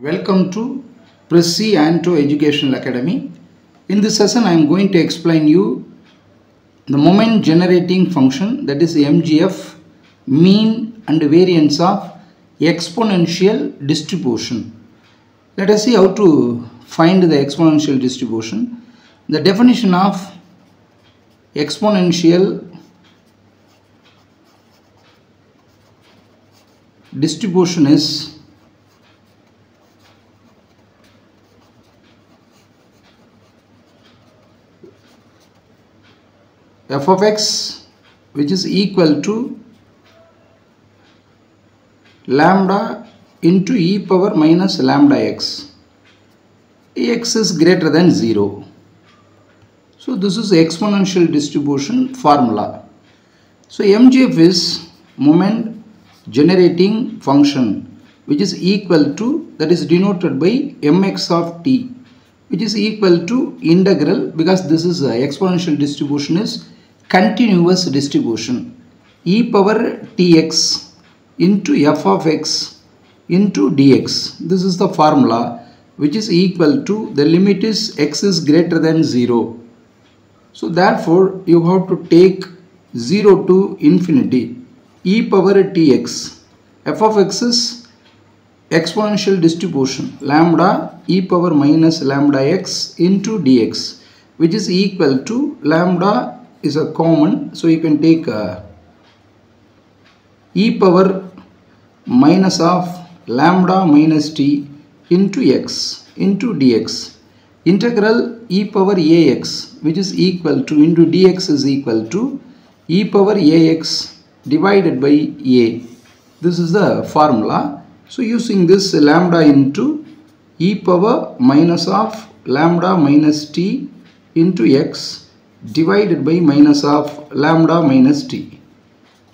Welcome to Prisci Anto Educational Academy. In this session I am going to explain you the moment generating function that is MGF mean and variance of exponential distribution. Let us see how to find the exponential distribution. The definition of exponential distribution is f of x which is equal to lambda into e power minus lambda x. X is greater than 0 so this is exponential distribution formula. So mgf is moment generating function which is equal to that is denoted by mx of t which is equal to integral because this is a exponential distribution is continuous distribution. E power tx into f of x into dx this is the formula which is equal to the limit is x is greater than 0 so therefore you have to take 0 to infinity. E power tx f of x is exponential distribution. Lambda e power minus lambda x into dx which is equal to lambda is a common so you can take uh, e power minus of lambda minus t into x into dx. Integral e power ax which is equal to into dx is equal to e power ax divided by a. This is the formula. So using this lambda into e power minus of lambda minus t into x divided by minus of lambda minus t.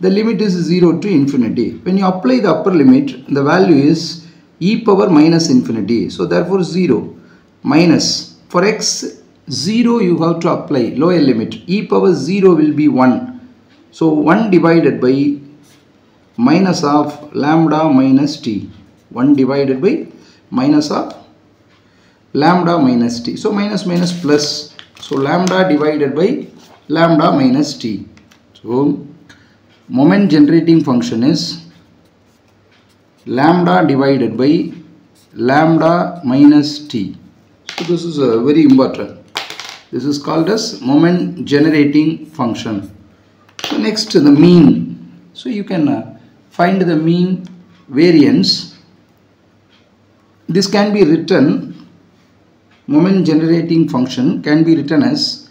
The limit is 0 to infinity. When you apply the upper limit, the value is e power minus infinity. So therefore 0 minus for x 0 you have to apply lower limit. e power 0 will be 1. So 1 divided by minus of lambda minus t 1 divided by minus of lambda minus t so minus minus plus so lambda divided by lambda minus t. So moment generating function is lambda divided by lambda minus t. So this is a very important. This is called as moment generating function. So next the mean. So you can uh, find the mean variance. This can be written moment generating function can be written as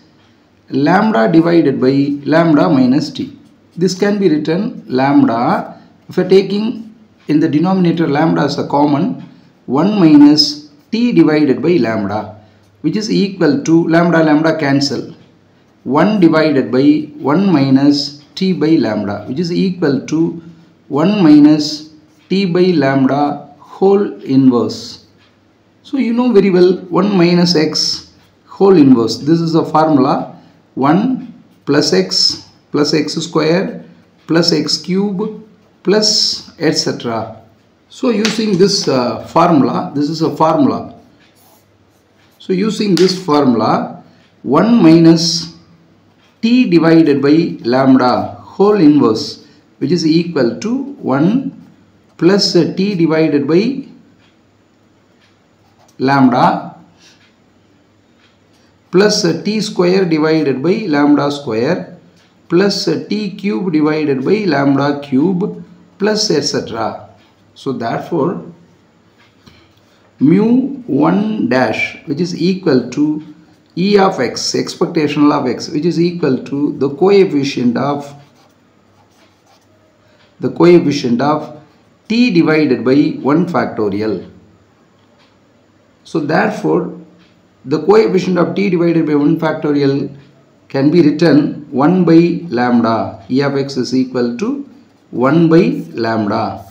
lambda divided by lambda minus t. This can be written lambda. If you are taking in the denominator lambda as a common 1 minus t divided by lambda which is equal to lambda lambda cancel. 1 divided by 1 minus t by lambda which is equal to 1 minus t by lambda whole inverse. So you know very well 1 minus x whole inverse. This is the formula 1 plus x plus x square plus x cube plus etc. So using this uh, formula, this is a formula. So using this formula 1 minus t divided by lambda whole inverse which is equal to 1 plus t divided by lambda plus t square divided by lambda square plus t cube divided by lambda cube plus etc. So therefore mu 1 dash which is equal to e of x expectation of x which is equal to the coefficient of the coefficient of t divided by 1 factorial. So therefore the coefficient of t divided by 1 factorial can be written 1 by lambda. E of x is equal to 1 by lambda.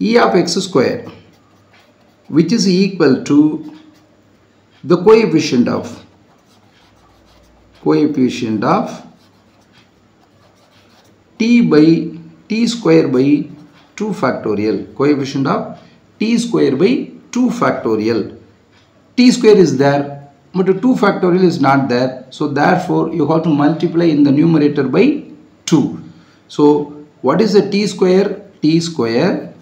E of x square which is equal to the coefficient of coefficient of t by t square by 2 factorial. Coefficient of t square by 2 factorial. T square is there but 2 factorial is not there. So therefore you have to multiply in the numerator by 2. So what is the t square? t square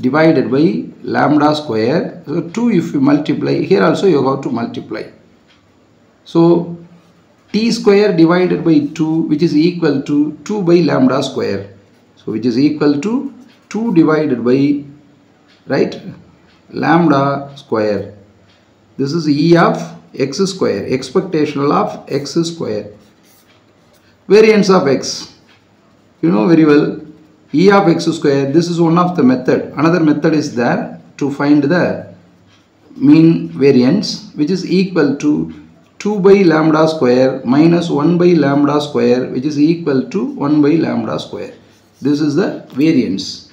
divided by lambda square. So 2 if you multiply here also you have to multiply. So t square divided by 2 which is equal to 2 by lambda square. So which is equal to 2 divided by right lambda square. This is E of x square expectational of x square. Variance of x. You know very well E of x square this is one of the method. Another method is there to find the mean variance which is equal to 2 by lambda square minus 1 by lambda square which is equal to 1 by lambda square. This is the variance.